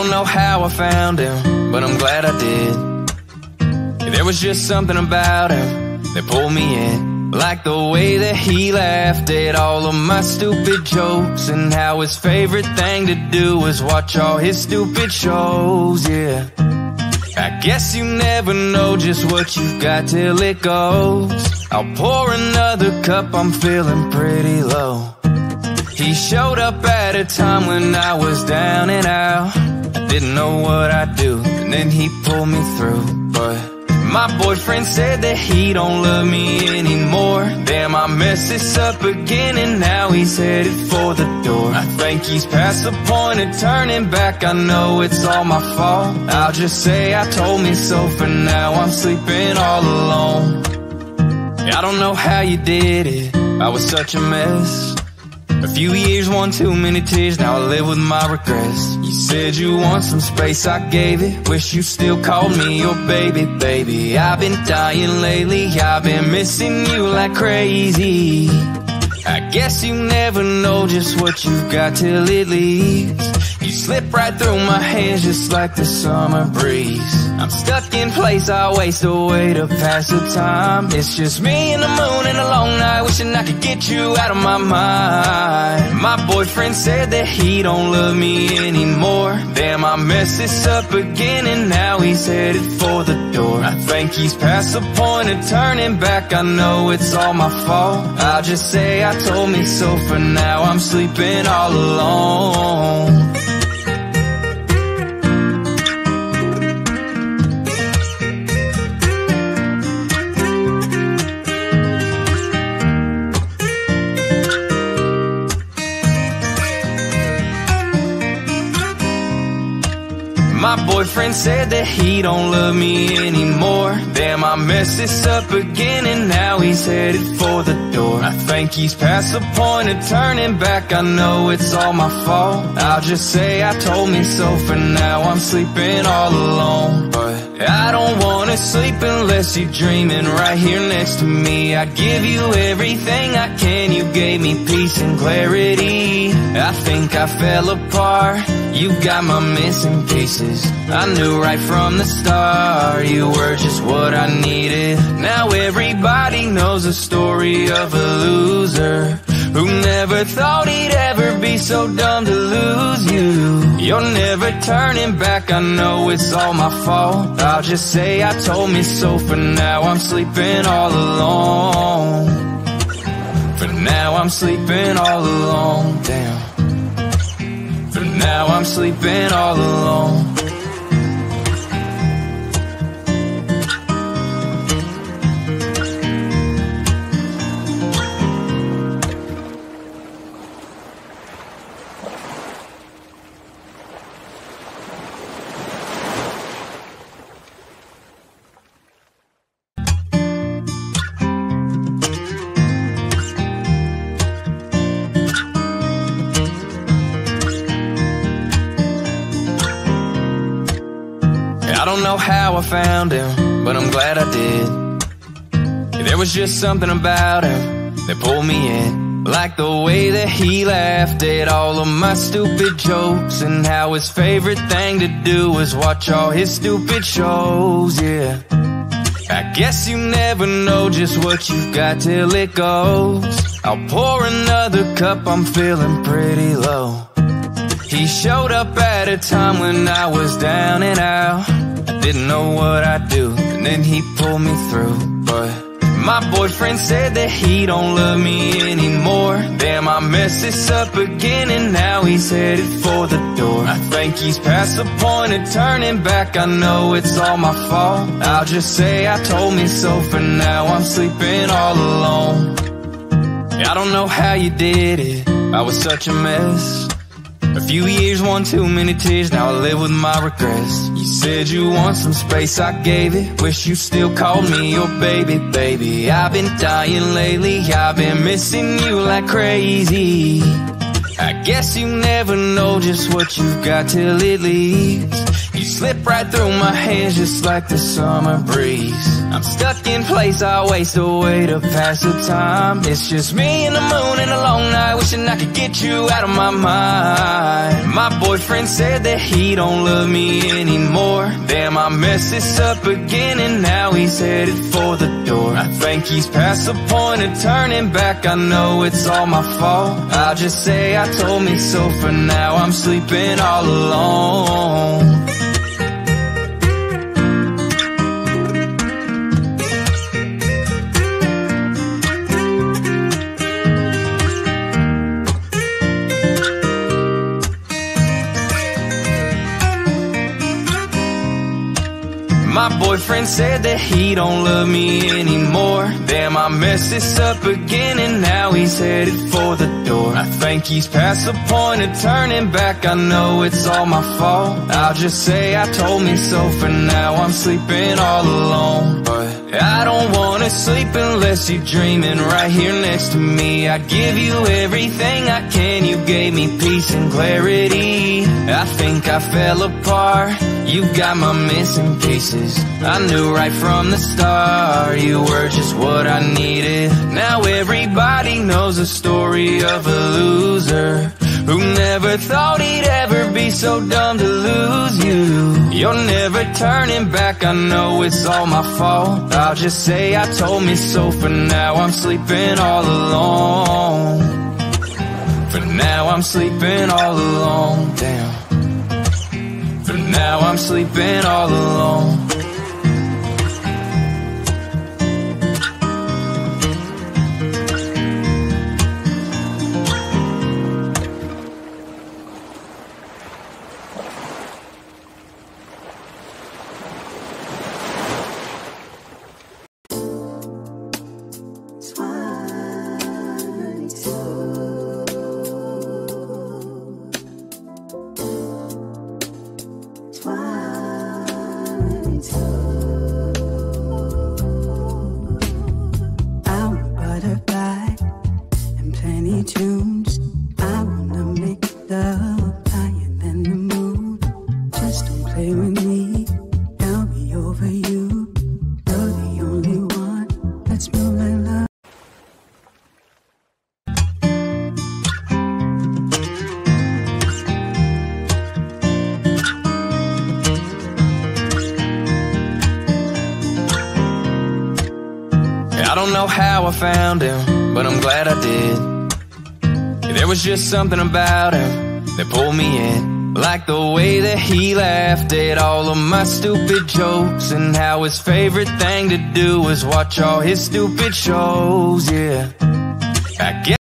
don't know how I found him, but I'm glad I did. There was just something about him that pulled me in. Like the way that he laughed at all of my stupid jokes And how his favorite thing to do was watch all his stupid shows, yeah I guess you never know just what you've got till it goes I'll pour another cup, I'm feeling pretty low He showed up at a time when I was down and out didn't know what I'd do, and then he pulled me through, but my boyfriend said that he don't love me anymore. Damn, I messed this up again and now he's headed for the door. I think he's past the point of turning back. I know it's all my fault. I'll just say I told me so for now I'm sleeping all alone. I don't know how you did it. I was such a mess a few years, one too many tears, now I live with my regrets. You said you want some space, I gave it. Wish you still called me your baby, baby. I've been dying lately, I've been missing you like crazy. I guess you never know just what you've got till it leaves You slip right through my hands just like the summer breeze. I'm stuck in place, I waste away to pass the time. It's just me and the moon and a long night Wishing I could get you out of my mind. My boyfriend said that he don't love me anymore. Damn, I messed this up again and now he's headed for the door. I think he's past the point of turning back. I know it's all my fault. I'll just say I told me so for now I'm sleeping all alone My boyfriend said that he don't love me anymore. Damn, I messed this up again and now he's headed for the door. I think he's past the point of turning back. I know it's all my fault. I'll just say I told me so. For now I'm sleeping all alone. But I don't wanna sleep unless you're dreaming right here next to me. I give you everything I can. You gave me peace and clarity. I think I fell apart. You got my missing pieces. I knew right from the start You were just what I needed. Now everybody knows the story of a loser Who never thought he'd ever be so dumb to lose you. You're never turning back, I know it's all my fault. I'll just say I told me so for now I'm sleeping all alone. For now I'm sleeping all alone, damn. For now I'm sleeping all alone don't know how I found him, but I'm glad I did. There was just something about him that pulled me in. Like the way that he laughed at all of my stupid jokes And how his favorite thing to do was watch all his stupid shows, yeah I guess you never know just what you've got till it goes I'll pour another cup, I'm feeling pretty low He showed up at a time when I was down and out didn't know what I'd do, and then he pulled me through, but my boyfriend said that he don't love me anymore. Damn, I messed this up again and now he's headed for the door. I think he's past the point of turning back. I know it's all my fault. I'll just say I told me so for now I'm sleeping all alone. I don't know how you did it. I was such a mess a few years, one too many tears, now I live with my regrets. You said you want some space, I gave it. Wish you still called me your baby, baby. I've been dying lately, I've been missing you like crazy. I guess you never know just what you've got till it leaves You slip right through my hands just like the summer breeze. I'm stuck in place, I waste away to pass the time. It's just me and the moon and a long night Wishing I could get you out of my mind. My boyfriend said that he don't love me anymore. Damn, I messed this up again and now he's headed for the door. I think he's past the point of turning back. I know it's all my fault. I'll just say I told me so for now. I'm sleeping all alone My boyfriend said that he don't love me anymore. Damn, I messed this up again and now he's headed for the door. I think he's past the point of turning back. I know it's all my fault. I'll just say I told me so. For now I'm sleeping all alone I don't wanna sleep unless you're dreaming right here next to me. I'd give you everything I can. You gave me peace and clarity. I think I fell apart. You got my missing pieces. I knew right from the start You were just what I needed. Now everybody knows the story of a loser Who never thought he'd ever be so dumb to lose you. You're never turning back, I know it's all my fault. I'll just say I told me so for now I'm sleeping all alone. For now I'm sleeping all alone, damn. For now I'm sleeping all alone don't know how I found him, but I'm glad I did. There was just something about him that pulled me in. Like the way that he laughed at all of my stupid jokes, and how his favorite thing to do was watch all his stupid shows, yeah. I guess.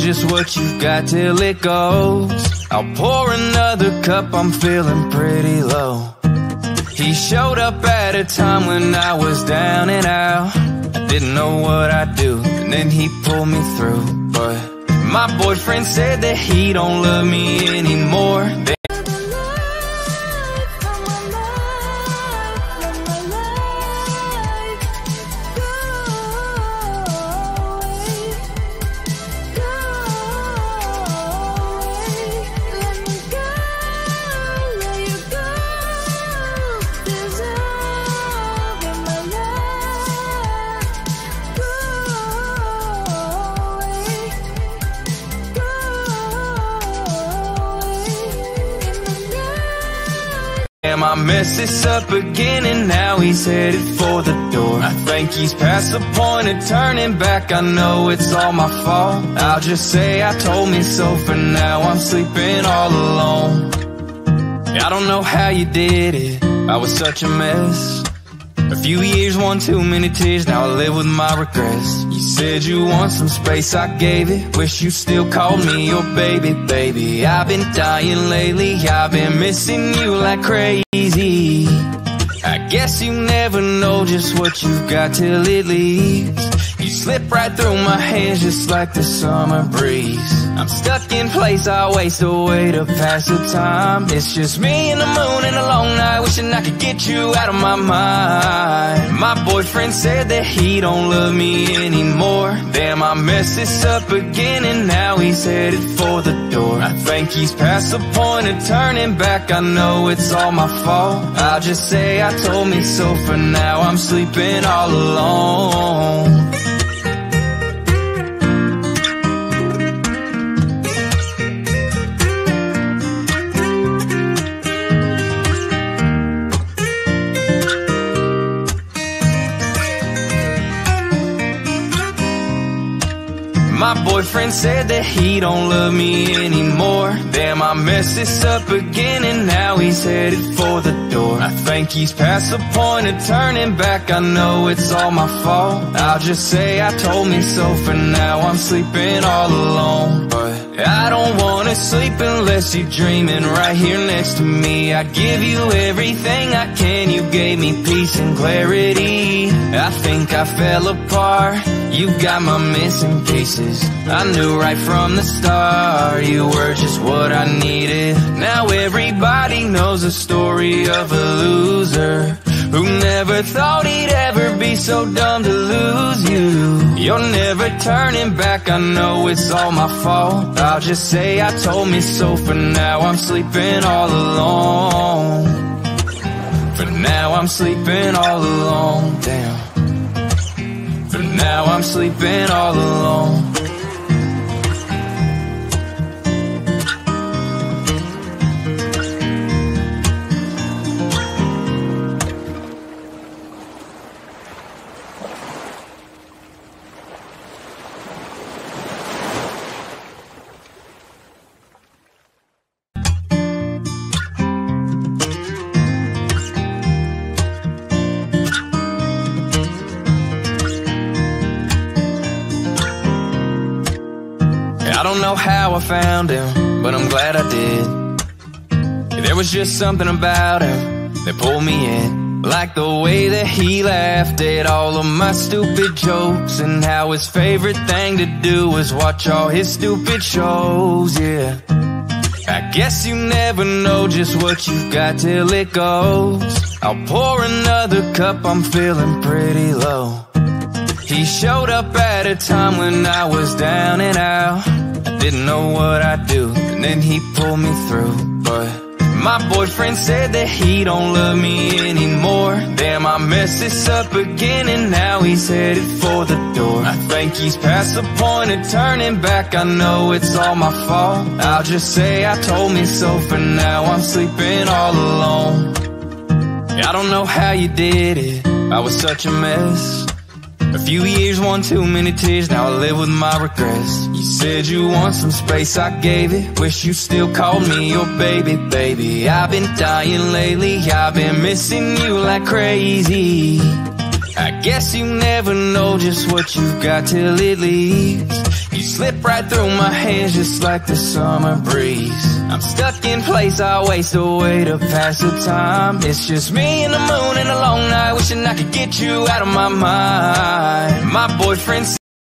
Just what you've got till it goes. I'll pour another cup, I'm feeling pretty low. He showed up at a time when I was down and out. I didn't know what I'd do, and then he pulled me through. But my boyfriend said that he don't love me anymore. I this up again and now he's headed for the door. I think he's past the point of turning back. I know it's all my fault. I'll just say I told me so. For now I'm sleeping all alone. I don't know how you did it. I was such a mess. A few years, one too many tears, now I live with my regrets. You said you want some space, I gave it. Wish you still called me your baby, baby. I've been dying lately, I've been missing you like crazy. Guess you never know just what you've got till it leaves. Slip right through my hands just like the summer breeze. I'm stuck in place, I waste away to pass the time. It's just me and the moon and a long night Wishing I could get you out of my mind. My boyfriend said that he don't love me anymore. Damn, I messed this up again and now he's headed for the door. I think he's past the point of turning back. I know it's all my fault. I'll just say I told me so. For now I'm sleeping all alone My boyfriend said that he don't love me anymore. Damn, I messed this up again and now he's headed for the door. I think he's past the point of turning back. I know it's all my fault. I'll just say I told me so. For now I'm sleeping all alone I don't wanna sleep unless you're dreaming right here next to me. I give you everything I can You gave me peace and clarity. I think I fell apart You got my missing pieces. I knew right from the start You were just what I needed. Now everybody knows the story of a loser Who never thought he'd ever be so dumb to lose you. You're never turning back, I know it's all my fault. I'll just say I told me so for now I'm sleeping all alone. For now I'm sleeping all alone, damn. For now I'm sleeping all alone know how I found him, but I'm glad I did. There was just something about him that pulled me in. Like the way that he laughed at all of my stupid jokes And how his favorite thing to do was watch all his stupid shows, yeah I guess you never know just what you've got till it goes I'll pour another cup, I'm feeling pretty low He showed up at a time when I was down and out didn't know what I'd do, and then he pulled me through. But my boyfriend said that he don't love me anymore. Damn, I messed this up again and now he's headed for the door. I think he's past the point of turning back. I know it's all my fault. I'll just say I told me so for now I'm sleeping all alone. I don't know how you did it. I was such a mess a few years, one too many tears, now I live with my regrets. You said you want some space, I gave it. Wish you still called me your baby, baby. I've been dying lately, I've been missing you like crazy. I guess you never know just what you've got till it leaves slip right through my hands just like the summer breeze. I'm stuck in place, I waste away to pass the time. It's just me and the moon and a long night Wishing I could get you out of my mind. My boyfriend